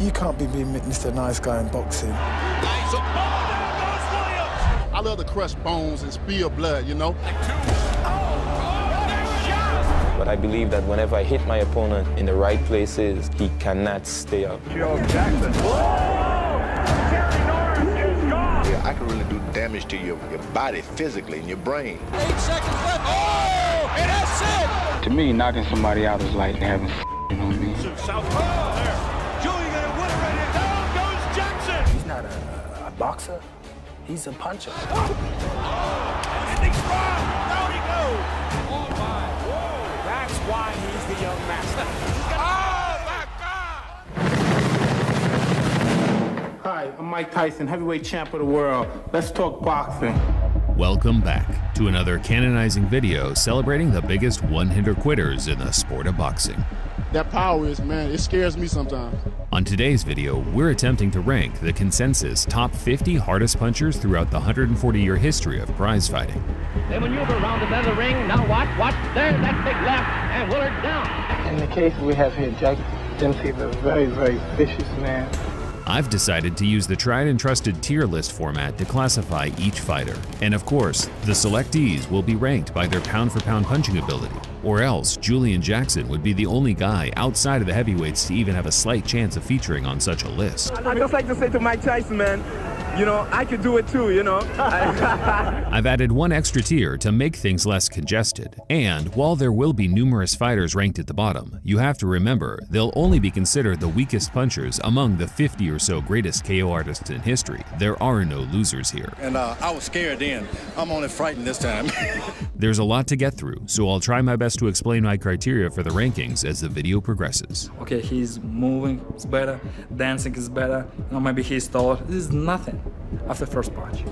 You can't be being Mr. Nice Guy in boxing. I love to crush bones and spill blood, you know? Oh, but I believe that whenever I hit my opponent in the right places, he cannot stay up. Joe Jackson. Yeah, I can really do damage to your, your body physically and your brain. Eight seconds left. Oh, and that's it To me, knocking somebody out is like having, you know what I mean? Southpaw boxer. He's a puncher. And he's strong. Down he goes. Oh, my. Whoa. That's why he's the young master. Oh, my God. Hi, I'm Mike Tyson, heavyweight champ of the world. Let's talk boxing. Welcome back to another canonizing video celebrating the biggest one-hitter quitters in the sport of boxing. That power is, man, it scares me sometimes. On today's video, we're attempting to rank the consensus top 50 hardest punchers throughout the 140-year history of prize fighting. They maneuver around the bend of the ring. Now watch, watch. There, that big left, and Willard down. In the case we have here, Jack Dempsey is a very, very vicious man. I've decided to use the tried and trusted tier list format to classify each fighter. And of course, the selectees will be ranked by their pound for pound punching ability. Or else, Julian Jackson would be the only guy outside of the heavyweights to even have a slight chance of featuring on such a list. I just like to say to Mike Tyson, man, you know, I could do it too, you know. I've added one extra tier to make things less congested. And while there will be numerous fighters ranked at the bottom, you have to remember they'll only be considered the weakest punchers among the 50 or so greatest KO artists in history. There are no losers here. And uh, I was scared then. I'm only frightened this time. There's a lot to get through, so I'll try my best to explain my criteria for the rankings as the video progresses. Okay, he's moving is better, dancing is better, or maybe he's taller. This is nothing after first punch.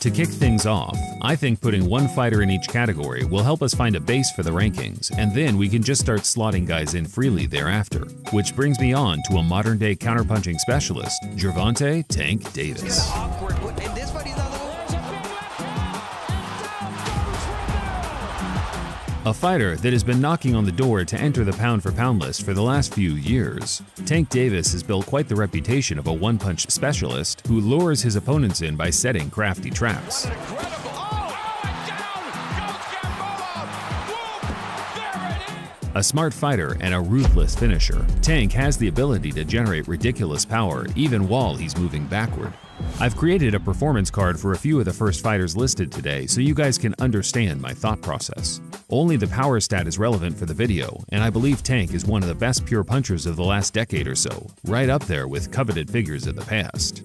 To kick things off, I think putting one fighter in each category will help us find a base for the rankings, and then we can just start slotting guys in freely thereafter. Which brings me on to a modern day counterpunching specialist, Gervonta Tank Davis. A fighter that has been knocking on the door to enter the pound for pound list for the last few years. Tank Davis has built quite the reputation of a one punch specialist who lures his opponents in by setting crafty traps. A smart fighter and a ruthless finisher, Tank has the ability to generate ridiculous power even while he's moving backward. I've created a performance card for a few of the first fighters listed today so you guys can understand my thought process. Only the power stat is relevant for the video, and I believe Tank is one of the best pure punchers of the last decade or so, right up there with coveted figures of the past.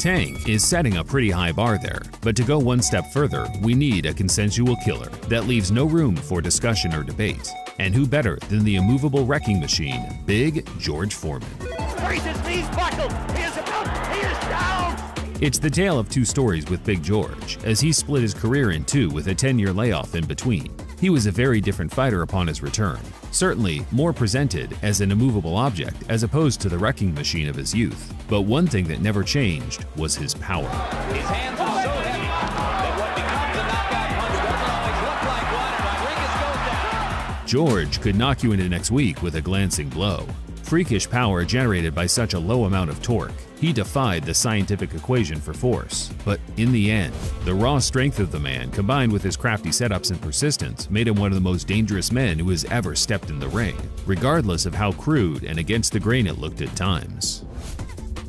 Tank is setting a pretty high bar there, but to go one step further, we need a consensual killer that leaves no room for discussion or debate. And who better than the immovable wrecking machine, Big George Foreman. His knees buckled. He is about. He is down. It's the tale of two stories with Big George, as he split his career in two with a 10 year layoff in between. He was a very different fighter upon his return, certainly more presented as an immovable object as opposed to the wrecking machine of his youth. But one thing that never changed was his power. His hands are so heavy that what becomes a knockout punch doesn't always look like one. And Rodriguez goes down. George could knock you into next week with a glancing blow. Freakish power generated by such a low amount of torque, he defied the scientific equation for force. But in the end, the raw strength of the man combined with his crafty setups and persistence made him one of the most dangerous men who has ever stepped in the ring, regardless of how crude and against the grain it looked at times.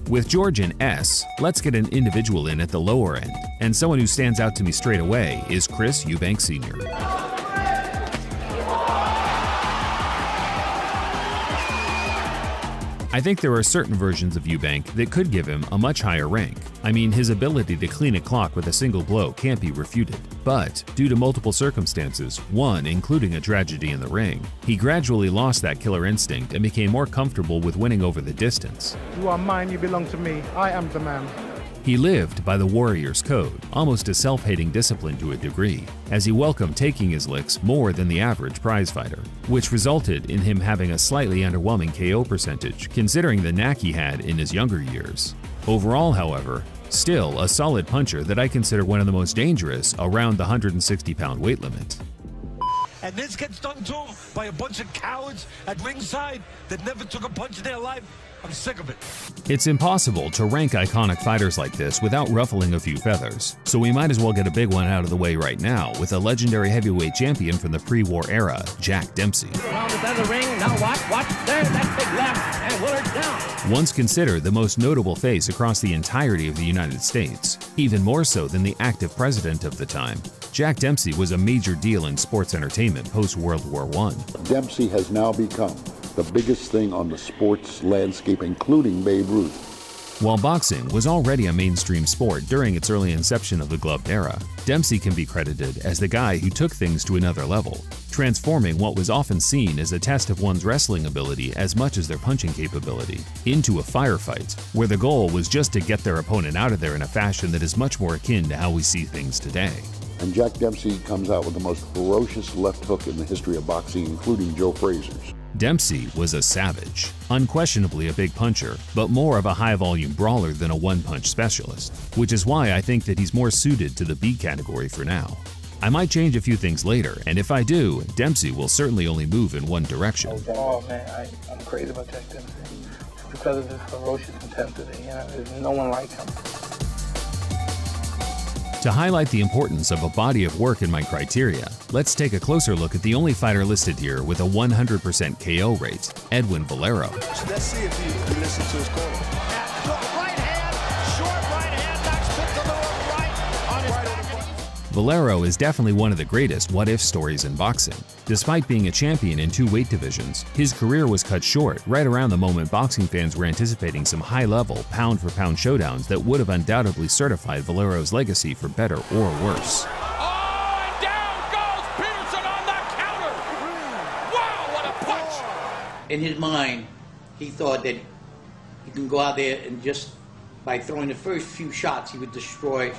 With George in S, let's get an individual in at the lower end, and someone who stands out to me straight away is Chris Eubank Sr. I think there are certain versions of Eubank that could give him a much higher rank. I mean, his ability to clean a clock with a single blow can't be refuted. But, due to multiple circumstances, one including a tragedy in the ring, he gradually lost that killer instinct and became more comfortable with winning over the distance. You are mine, you belong to me. I am the man. He lived by the warrior's code, almost a self-hating discipline to a degree, as he welcomed taking his licks more than the average prize fighter, which resulted in him having a slightly underwhelming KO percentage considering the knack he had in his younger years. Overall, however, still a solid puncher that I consider one of the most dangerous around the 160-pound weight limit. and this gets done to him by a bunch of cowards at ringside that never took a punch in their life. I'm sick of it. It's impossible to rank iconic fighters like this without ruffling a few feathers, so we might as well get a big one out of the way right now with a legendary heavyweight champion from the pre-war era, Jack Dempsey. Around the center ring, now watch, watch, there, that big left, and Willard's down. Once considered the most notable face across the entirety of the United States, even more so than the active president of the time, Jack Dempsey was a major deal in sports entertainment post-World War I. Dempsey has now become the biggest thing on the sports landscape, including Babe Ruth. While boxing was already a mainstream sport during its early inception of the gloved era, Dempsey can be credited as the guy who took things to another level, transforming what was often seen as a test of one's wrestling ability as much as their punching capability into a firefight, where the goal was just to get their opponent out of there in a fashion that is much more akin to how we see things today. And Jack Dempsey comes out with the most ferocious left hook in the history of boxing, including Joe Frazier's. Dempsey was a savage, unquestionably a big puncher, but more of a high-volume brawler than a one-punch specialist, which is why I think that he's more suited to the B category for now. I might change a few things later, and if I do, Dempsey will certainly only move in one direction. Oh man, I, I'm crazy about Jack Dempsey. Because of his ferocious intensity. You know, there's no one like him. To highlight the importance of a body of work in my criteria, let's take a closer look at the only fighter listed here with a 100% KO rate, Edwin Valero. Let's see if he, listens to his. Valero is definitely one of the greatest what-if stories in boxing. Despite being a champion in two weight divisions, his career was cut short right around the moment boxing fans were anticipating some high-level, pound-for-pound showdowns that would have undoubtedly certified Valero's legacy for better or worse. Oh, down goes Peterson on the counter. Wow, what a punch! in his mind, he thought that he can go out there and just by throwing the first few shots, he would destroy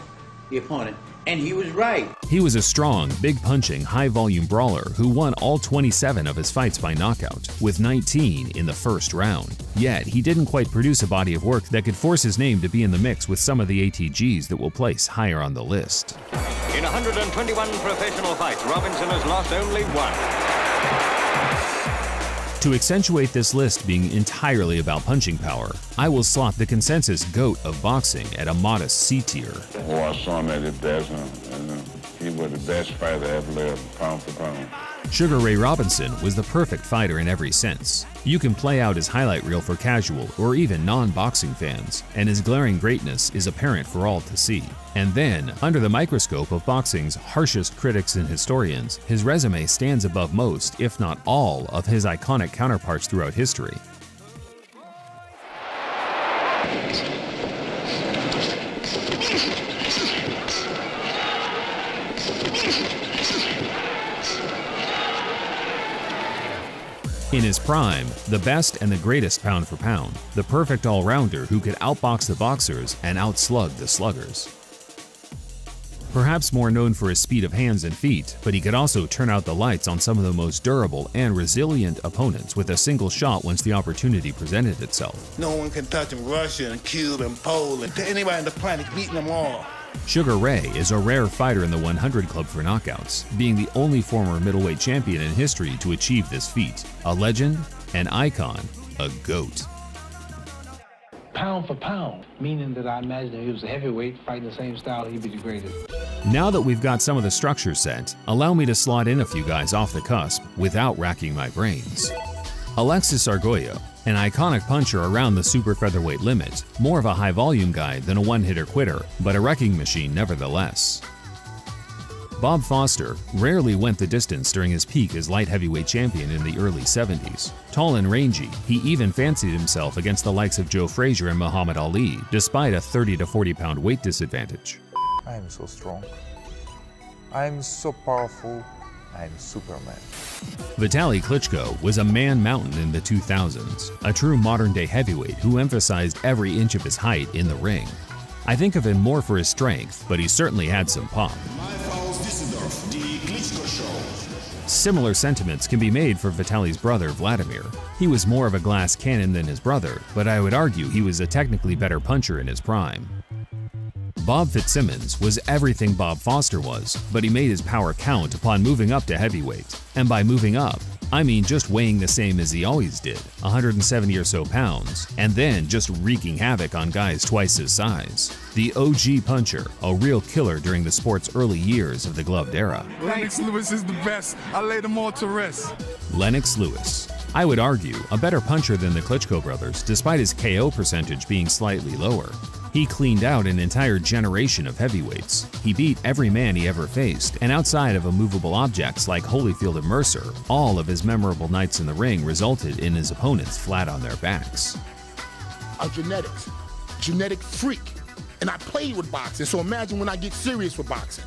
the opponent. And he was right. He was a strong, big punching, high volume brawler who won all 27 of his fights by knockout, with 19 in the first round. Yet, he didn't quite produce a body of work that could force his name to be in the mix with some of the ATGs that will place higher on the list. In 121 professional fights, Robinson has lost only one. To accentuate this list being entirely about punching power, I will slot the consensus GOAT of boxing at a modest C tier. Oh, I saw him at his best, and, and uh, he was the best fighter ever lived, pound for pound. Sugar Ray Robinson was the perfect fighter in every sense. You can play out his highlight reel for casual or even non-boxing fans, and his glaring greatness is apparent for all to see. And then, under the microscope of boxing's harshest critics and historians, his resume stands above most, if not all, of his iconic counterparts throughout history. In his prime, the best and the greatest pound for pound, the perfect all-rounder who could outbox the boxers and outslug the sluggers. Perhaps more known for his speed of hands and feet, but he could also turn out the lights on some of the most durable and resilient opponents with a single shot once the opportunity presented itself. No one can touch him. Russia and Cuba and Poland. Anybody on the planet beating them all. Sugar Ray is a rare fighter in the 100 Club for knockouts, being the only former middleweight champion in history to achieve this feat. A legend, an icon, a GOAT. Pound for pound, meaning that I imagine if he was a heavyweight fighting the same style, he'd be the greatest. Now that we've got some of the structure set, allow me to slot in a few guys off the cusp without racking my brains. Alexis Arguello, an iconic puncher around the super featherweight limit, more of a high volume guy than a one hitter quitter, but a wrecking machine nevertheless. Bob Foster rarely went the distance during his peak as light heavyweight champion in the early 70s. Tall and rangy, he even fancied himself against the likes of Joe Frazier and Muhammad Ali, despite a 30 to 40 pound weight disadvantage. I am so strong. I am so powerful. I am Superman. Vitaly Klitschko was a man mountain in the 2000s, a true modern day heavyweight who emphasized every inch of his height in the ring. I think of him more for his strength, but he certainly had some pop. Similar sentiments can be made for Vitaly's brother Vladimir. He was more of a glass cannon than his brother, but I would argue he was a technically better puncher in his prime. Bob Fitzsimmons was everything Bob Foster was, but he made his power count upon moving up to heavyweight. And by moving up, I mean just weighing the same as he always did, 170 or so pounds, and then just wreaking havoc on guys twice his size. The OG puncher, a real killer during the sport's early years of the gloved era. Lennox Lewis is the best. I lay them all to rest. Lennox Lewis. I would argue a better puncher than the Klitschko brothers, despite his KO percentage being slightly lower. He cleaned out an entire generation of heavyweights. He beat every man he ever faced, and outside of immovable objects like Holyfield and Mercer, all of his memorable nights in the ring resulted in his opponents flat on their backs. I'm genetics, genetic freak, and I played with boxing, so imagine when I get serious with boxing.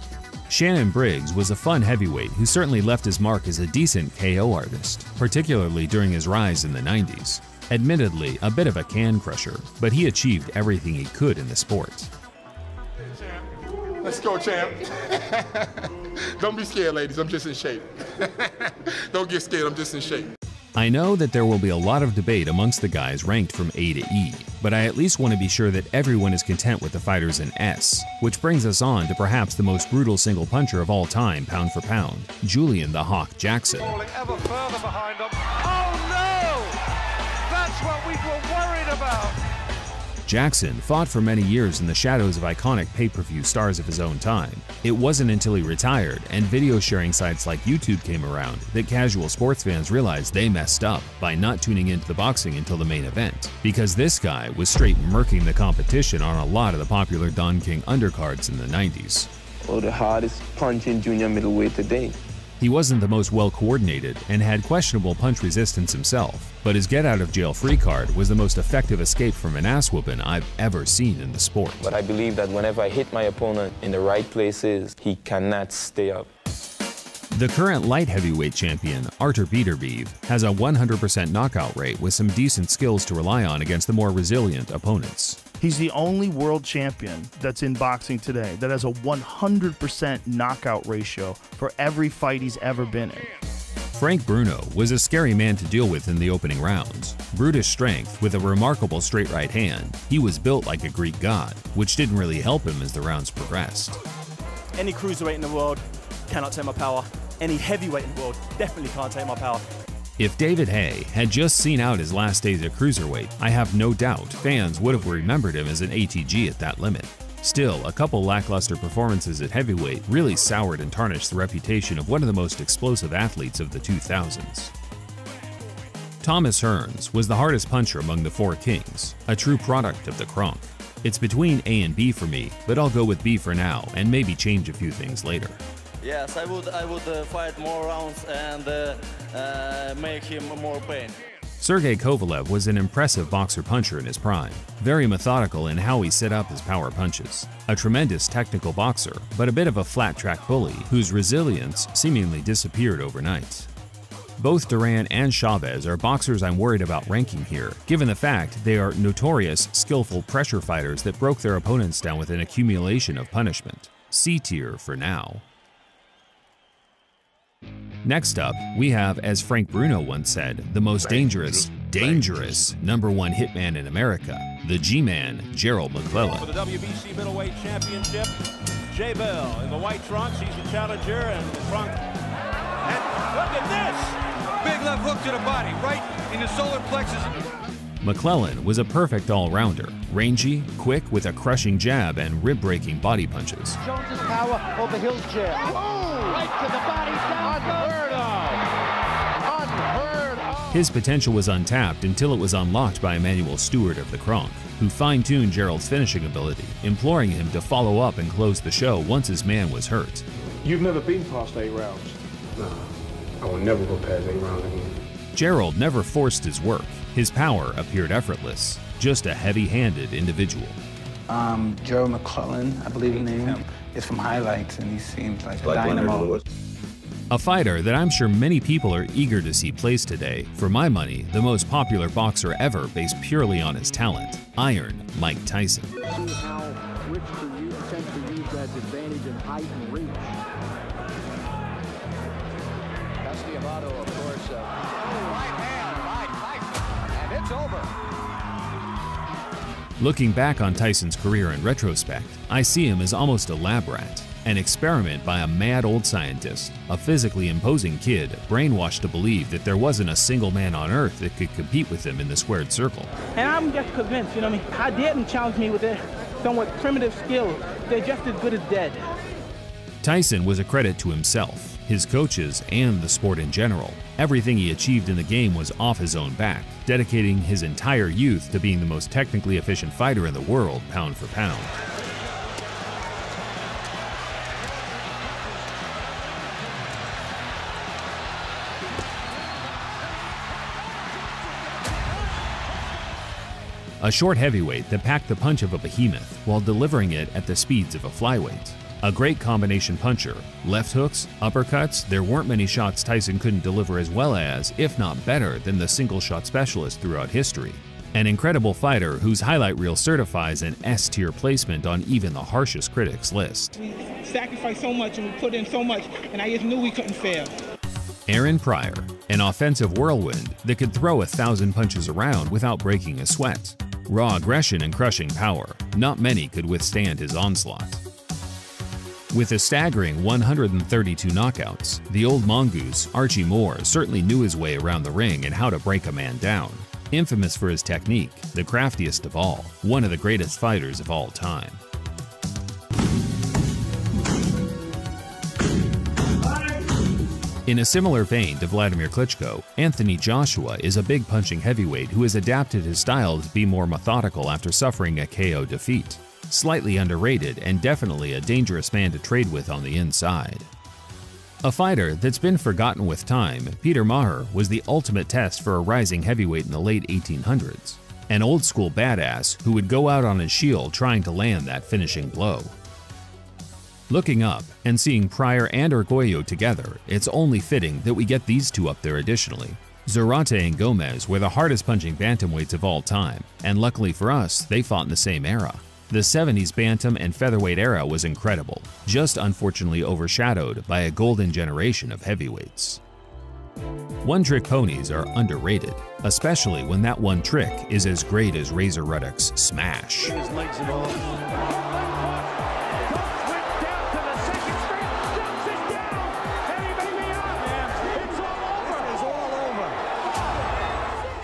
Shannon Briggs was a fun heavyweight who certainly left his mark as a decent KO artist, particularly during his rise in the 90s. Admittedly, a bit of a can crusher, but he achieved everything he could in the sport. Let's go, champ. Don't be scared, ladies. I'm just in shape. Don't get scared. I'm just in shape. I know that there will be a lot of debate amongst the guys ranked from A to E, but I at least want to be sure that everyone is content with the fighters in S, which brings us on to perhaps the most brutal single puncher of all time, pound for pound, Julian the Hawk Jackson. That's what we were worried about. Jackson fought for many years in the shadows of iconic pay-per-view stars of his own time. It wasn't until he retired and video sharing sites like YouTube came around that casual sports fans realized they messed up by not tuning into the boxing until the main event, because this guy was straight murking the competition on a lot of the popular Don King undercards in the 90s. Well, the hardest punch in junior middleweight today. He wasn't the most well coordinated and had questionable punch resistance himself, but his get out of jail free card was the most effective escape from an ass whooping I've ever seen in the sport. But I believe that whenever I hit my opponent in the right places, he cannot stay up. The current light heavyweight champion, Artur Beterbiev, has a 100% knockout rate with some decent skills to rely on against the more resilient opponents. He's the only world champion that's in boxing today that has a 100% knockout ratio for every fight he's ever been in. Frank Bruno was a scary man to deal with in the opening rounds. Brutish strength with a remarkable straight right hand, he was built like a Greek god, which didn't really help him as the rounds progressed. Any cruiserweight in the world cannot take my power. Any heavyweight in the world definitely can't take my power. If David Haye had just seen out his last days at cruiserweight, I have no doubt fans would have remembered him as an ATG at that limit. Still, a couple lackluster performances at heavyweight really soured and tarnished the reputation of one of the most explosive athletes of the 2000s. Thomas Hearns was the hardest puncher among the four kings, a true product of the Kronk. It's between A and B for me, but I'll go with B for now and maybe change a few things later. Yes, I would I would uh, fight more rounds and uh, uh, make him more pain. Sergey Kovalev was an impressive boxer puncher in his prime, very methodical in how he set up his power punches. A tremendous technical boxer, but a bit of a flat track bully whose resilience seemingly disappeared overnight. Both Duran and Chavez are boxers I'm worried about ranking here, given the fact they are notorious, skillful pressure fighters that broke their opponents down with an accumulation of punishment. C tier for now. Next up, we have, as Frank Bruno once said, the most dangerous, dangerous number one hitman in America, the G-Man, Gerald McClellan. For the WBC Middleweight Championship, Jay Bell in the white trunks. He's the challenger and the trunk. And look at this! Big left hook to the body, right in the solar plexus. McClellan was a perfect all-rounder, rangy, quick with a crushing jab and rib-breaking body punches. Jones's power over Hill's jab. Oh, right to the body, down Unheard of. Unheard of. His potential was untapped until it was unlocked by Emanuel Steward of the Kronk, who fine-tuned Gerald's finishing ability, imploring him to follow up and close the show once his man was hurt. You've never been past eight rounds? No, I will never go past eight rounds again. Gerald never forced his work. His power appeared effortless, just a heavy-handed individual. Um, Gerald McClellan, I believe his name, is from highlights, and he seems like, Like a dynamo. A fighter that I'm sure many people are eager to see place today. For my money, the most popular boxer ever based purely on his talent, Iron Mike Tyson. Looking back on Tyson's career in retrospect, I see him as almost a lab rat, an experiment by a mad old scientist, a physically imposing kid brainwashed to believe that there wasn't a single man on earth that could compete with him in the squared circle. And I'm just convinced, you know what I mean? How didn't challenge me with their somewhat primitive skills. They're just as good as dead. Tyson was a credit to himself, his coaches, and the sport in general. Everything he achieved in the game was off his own back, dedicating his entire youth to being the most technically efficient fighter in the world, pound for pound. A short heavyweight that packed the punch of a behemoth while delivering it at the speeds of a flyweight. A great combination puncher. Left hooks, uppercuts, there weren't many shots Tyson couldn't deliver as well as, if not better, than the single shot specialist throughout history. An incredible fighter whose highlight reel certifies an S tier placement on even the harshest critics' list. We sacrificed so much and we put in so much, and I just knew we couldn't fail. Aaron Pryor, an offensive whirlwind that could throw a thousand punches around without breaking a sweat. Raw aggression and crushing power, not many could withstand his onslaught. With a staggering 132 knockouts, the old mongoose, Archie Moore, certainly knew his way around the ring and how to break a man down. Infamous for his technique, the craftiest of all, one of the greatest fighters of all time. In a similar vein to Vladimir Klitschko, Anthony Joshua is a big punching heavyweight who has adapted his style to be more methodical after suffering a KO defeat. Slightly underrated and definitely a dangerous man to trade with on the inside. A fighter that's been forgotten with time, Peter Maher was the ultimate test for a rising heavyweight in the late 1800s. An old school badass who would go out on his shield trying to land that finishing blow. Looking up and seeing Pryor and Arguello together, it's only fitting that we get these two up there additionally. Zarate and Gomez were the hardest punching bantamweights of all time, and luckily for us, they fought in the same era. The 70s bantam and featherweight era was incredible, just unfortunately overshadowed by a golden generation of heavyweights. One-trick ponies are underrated, especially when that one trick is as great as Razor Ruddock's smash.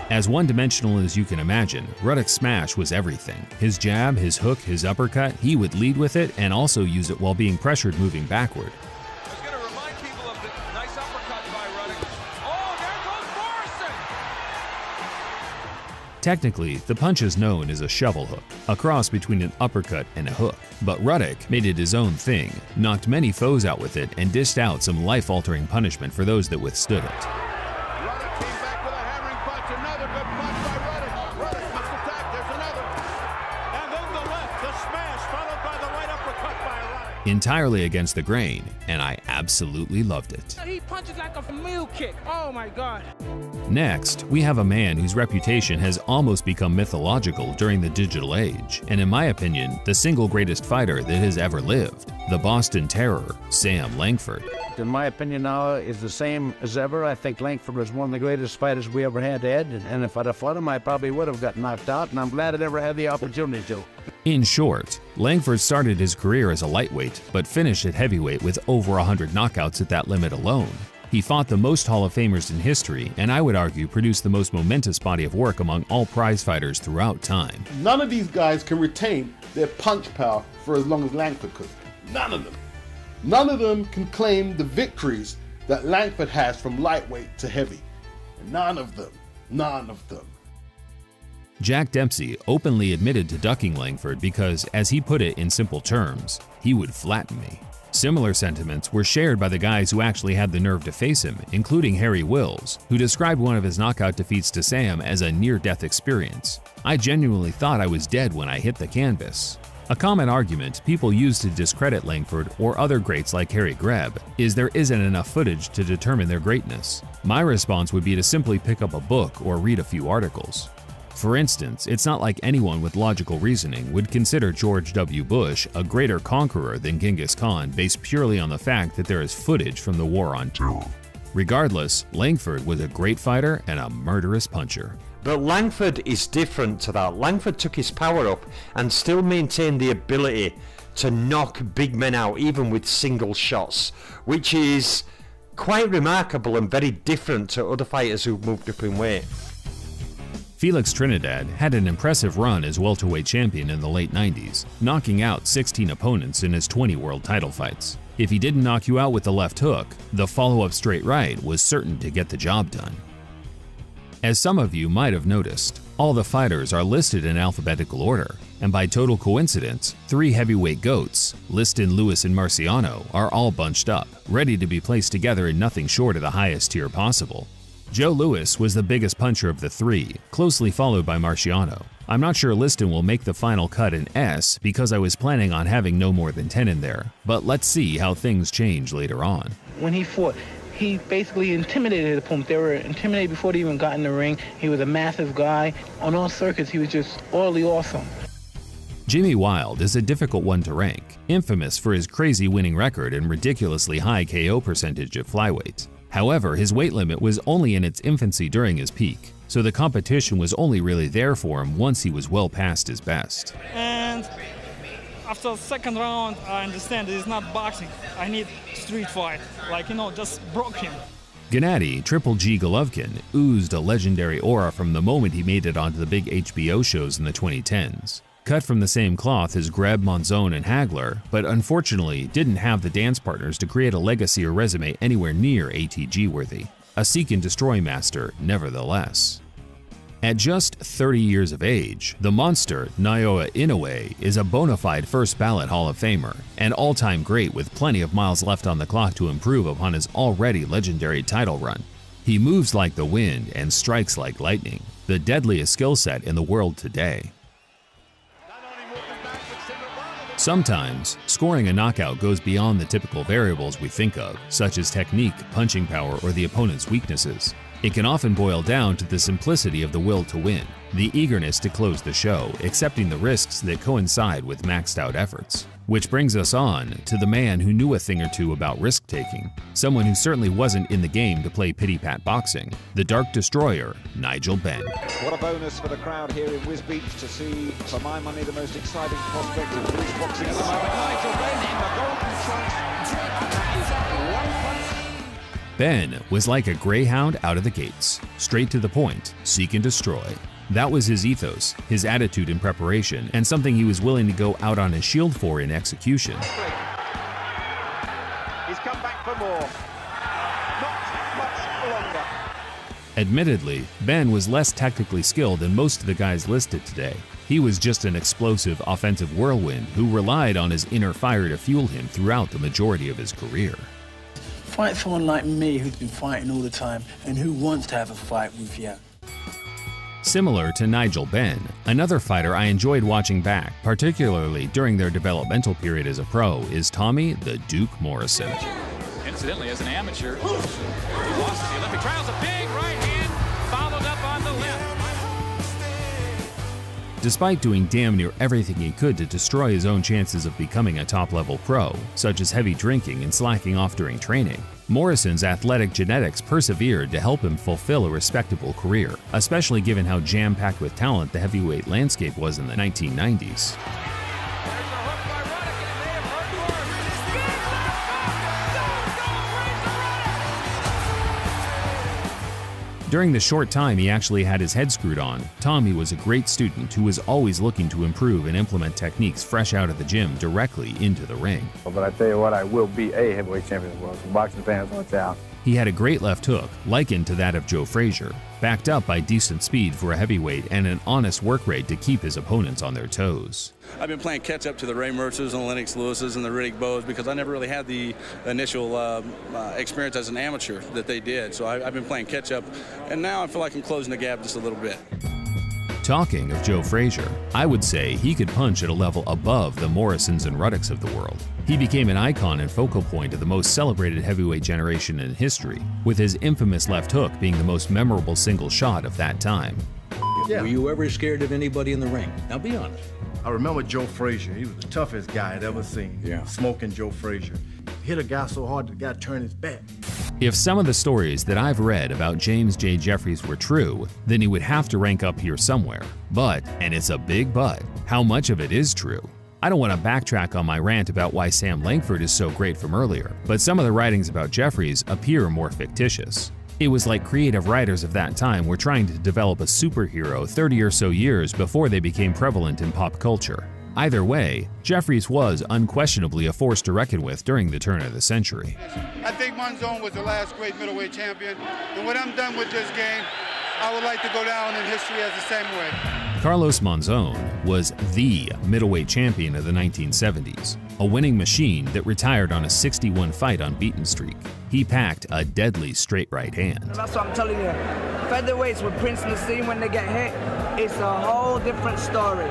As one-dimensional as you can imagine, Ruddock's smash was everything. His jab, his hook, his uppercut, he would lead with it and also use it while being pressured moving backward. Technically, the punch is known as a shovel hook, a cross between an uppercut and a hook. But Ruddock made it his own thing, knocked many foes out with it, and dished out some life-altering punishment for those that withstood it. Entirely against the grain, and I absolutely loved it. He punches like a mule kick. Oh my god. Next, we have a man whose reputation has almost become mythological during the digital age, and in my opinion, the single greatest fighter that has ever lived, the Boston Terror, Sam Langford. In my opinion now is the same as ever. I think Langford was one of the greatest fighters we ever had, Ed, and if I'd have fought him, I probably would have got knocked out, and I'm glad I never had the opportunity to. In short, Langford started his career as a lightweight, but finished at heavyweight with over 100 knockouts at that limit alone. He fought the most Hall of Famers in history, and I would argue produced the most momentous body of work among all prize fighters throughout time. None of these guys can retain their punch power for as long as Langford could. None of them. None of them can claim the victories that Langford has from lightweight to heavy. None of them. None of them. Jack Dempsey openly admitted to ducking Langford because, as he put it in simple terms, he would flatten me. Similar sentiments were shared by the guys who actually had the nerve to face him, including Harry Wills, who described one of his knockout defeats to Sam as a near-death experience. I genuinely thought I was dead when I hit the canvas. A common argument people use to discredit Langford or other greats like Harry Greb is there isn't enough footage to determine their greatness. My response would be to simply pick up a book or read a few articles. For instance, it's not like anyone with logical reasoning would consider George W. Bush a greater conqueror than Genghis Khan based purely on the fact that there is footage from the War on Terror. Regardless, Langford was a great fighter and a murderous puncher. But Langford is different to that. Langford took his power up and still maintained the ability to knock big men out even with single shots, which is quite remarkable and very different to other fighters who've moved up in weight. Felix Trinidad had an impressive run as welterweight champion in the late 90s, knocking out 16 opponents in his 20 world title fights. If he didn't knock you out with the left hook, the follow-up straight right was certain to get the job done. As some of you might have noticed, all the fighters are listed in alphabetical order, and by total coincidence, three heavyweight goats, Liston, Louis, and Marciano, are all bunched up, ready to be placed together in nothing short of the highest tier possible. Joe Louis was the biggest puncher of the three, closely followed by Marciano. I'm not sure Liston will make the final cut in S because I was planning on having no more than 10 in there, but let's see how things change later on. When he fought, he basically intimidated his opponent. They were intimidated before they even got in the ring. He was a massive guy. On all circuits, he was just oily awesome. Jimmy Wilde is a difficult one to rank, infamous for his crazy winning record and ridiculously high KO percentage at flyweight. However, his weight limit was only in its infancy during his peak, so the competition was only really there for him once he was well past his best. And after the second round, I understand it's not boxing. I need street fight. Like, you know, just broke him. Gennady Triple G Golovkin oozed a legendary aura from the moment he made it onto the big HBO shows in the 2010s. Cut from the same cloth as Greb, Monzon, and Hagler, but unfortunately didn't have the dance partners to create a legacy or resume anywhere near ATG worthy. A seek and destroy master, nevertheless. At just 30 years of age, the monster Naoya Inoue is a bona fide first ballot Hall of Famer, an all-time great with plenty of miles left on the clock to improve upon his already legendary title run. He moves like the wind and strikes like lightning, the deadliest skill set in the world today. Sometimes, scoring a knockout goes beyond the typical variables we think of, such as technique, punching power, or the opponent's weaknesses. It can often boil down to the simplicity of the will to win, the eagerness to close the show, accepting the risks that coincide with maxed out efforts. Which brings us on to the man who knew a thing or two about risk taking, someone who certainly wasn't in the game to play pity pat boxing, the Dark Destroyer, Nigel Benn. What a bonus for the crowd here in Wisbech to see, for my money, the most exciting prospect in British boxing at the moment. Nigel Benn in the golden trunks. And that is one punch. Benn was like a greyhound out of the gates, straight to the point, seek and destroy. That was his ethos, his attitude in preparation, and something he was willing to go out on his shield for in execution. He's come back for more. Not much longer. Admittedly, Benn was less technically skilled than most of the guys listed today. He was just an explosive offensive whirlwind who relied on his inner fire to fuel him throughout the majority of his career. Fight someone like me who's been fighting all the time and who wants to have a fight with you. Similar to Nigel Benn, another fighter I enjoyed watching back, particularly during their developmental period as a pro, is Tommy the Duke Morrison. Incidentally, as an amateur, he lost the Olympic trials. A big right hand followed up on the left. Despite doing damn near everything he could to destroy his own chances of becoming a top level pro, such as heavy drinking and slacking off during training, Morrison's athletic genetics persevered to help him fulfill a respectable career, especially given how jam packed with talent the heavyweight landscape was in the 1990s. During the short time he actually had his head screwed on, Tommy was a great student who was always looking to improve and implement techniques fresh out of the gym directly into the ring. But I tell you what, I will be a heavyweight champion of the world. So boxing fans, watch out. He had a great left hook, likened to that of Joe Frazier, backed up by decent speed for a heavyweight and an honest work rate to keep his opponents on their toes. I've been playing catch up to the Ray Mercers and the Lennox Lewises and the Riddick Bowes because I never really had the initial uh, uh, experience as an amateur that they did. So I, I've been playing catch up, and now I feel like I'm closing the gap just a little bit. Talking of Joe Frazier, I would say he could punch at a level above the Morrisons and Ruddocks of the world. He became an icon and focal point of the most celebrated heavyweight generation in history, with his infamous left hook being the most memorable single shot of that time. Yeah. Were you ever scared of anybody in the ring? Now be honest. I remember Joe Frazier. He was the toughest guy I'd ever seen. Yeah. Smoking Joe Frazier. Hit a guy so hard the guy turned his back. If some of the stories that I've read about James J. Jeffries were true, then he would have to rank up here somewhere. But, and it's a big but, how much of it is true? I don't want to backtrack on my rant about why Sam Langford is so great from earlier, but some of the writings about Jeffries appear more fictitious. It was like creative writers of that time were trying to develop a superhero 30 or so years before they became prevalent in pop culture. Either way, Jeffries was unquestionably a force to reckon with during the turn of the century. I think Monzon was the last great middleweight champion, and when I'm done with this game, I would like to go down in history as the same way. Carlos Monzon was the middleweight champion of the 1970s, a winning machine that retired on a 61 fight unbeaten streak. He packed a deadly straight right hand. That's what I'm telling you. Featherweights with Prince Naseem when they get hit, it's a whole different story.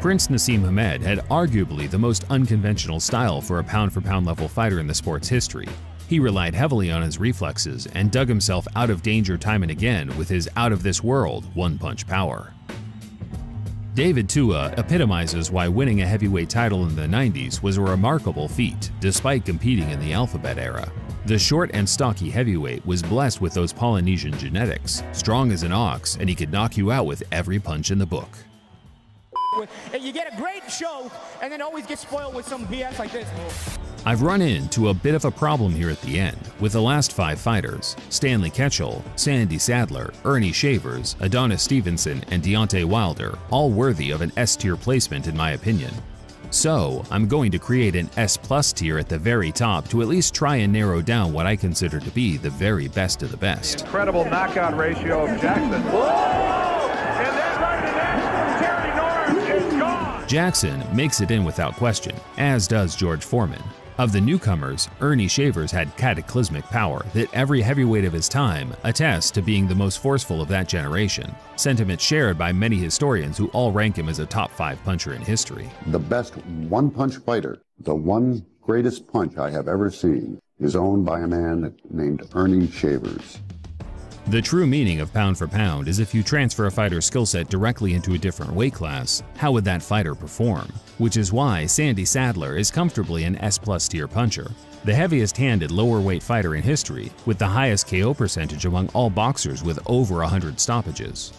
Prince Naseem Hamed had arguably the most unconventional style for a pound for pound level fighter in the sport's history. He relied heavily on his reflexes and dug himself out of danger time and again with his out of this world one punch power. David Tua epitomizes why winning a heavyweight title in the 90s was a remarkable feat, despite competing in the alphabet era. The short and stocky heavyweight was blessed with those Polynesian genetics, strong as an ox, and he could knock you out with every punch in the book. You get a great show and then always get spoiled with some BS like this. I've run into a bit of a problem here at the end with the last five fighters Stanley Ketchel, Sandy Saddler, Ernie Shavers, Adonis Stevenson, and Deontay Wilder, all worthy of an S tier placement in my opinion. So, I'm going to create an S plus tier at the very top to at least try and narrow down what I consider to be the very best of the best. Incredible knockout ratio of Jackson. Jackson makes it in without question, as does George Foreman. Of the newcomers, Ernie Shavers had cataclysmic power that every heavyweight of his time attests to being the most forceful of that generation, sentiment shared by many historians who all rank him as a top five puncher in history. The best one punch fighter, the one greatest punch I have ever seen, is owned by a man named Ernie Shavers. The true meaning of pound for pound is if you transfer a fighter's skill set directly into a different weight class, how would that fighter perform? Which is why Sandy Saddler is comfortably an S plus tier puncher, the heaviest handed lower weight fighter in history, with the highest KO percentage among all boxers with over 100 stoppages.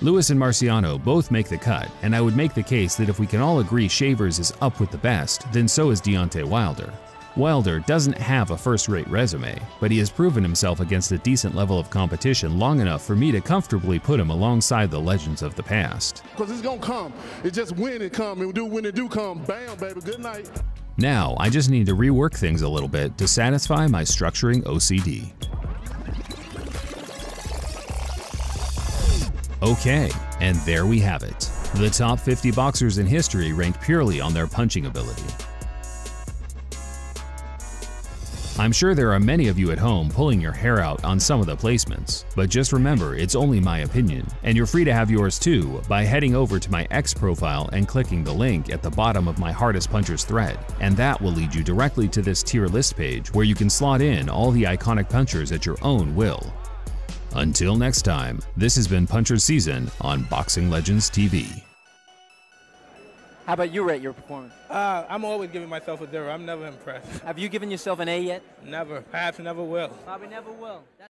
Louis and Marciano both make the cut, and I would make the case that if we can all agree Shavers is up with the best, then so is Deontay Wilder. Wilder doesn't have a first-rate resume, but he has proven himself against a decent level of competition long enough for me to comfortably put him alongside the legends of the past. Because it's going to come. It's just when it come and do when it do come. Bam, baby. Good night. Now, I just need to rework things a little bit to satisfy my structuring OCD. Okay, and there we have it. The top 50 boxers in history ranked purely on their punching ability. I'm sure there are many of you at home pulling your hair out on some of the placements, but just remember it's only my opinion, and you're free to have yours too by heading over to my X profile and clicking the link at the bottom of my Hardest Punchers thread, and that will lead you directly to this tier list page where you can slot in all the iconic punchers at your own will. Until next time, this has been Puncher Season on Boxing Legends TV. How about you rate your performance? Uh, I'm always giving myself a zero. I'm never impressed. Have you given yourself an A yet? Never. Perhaps never will. Probably never will.